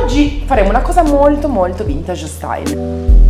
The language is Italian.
Oggi faremo una cosa molto molto vintage style.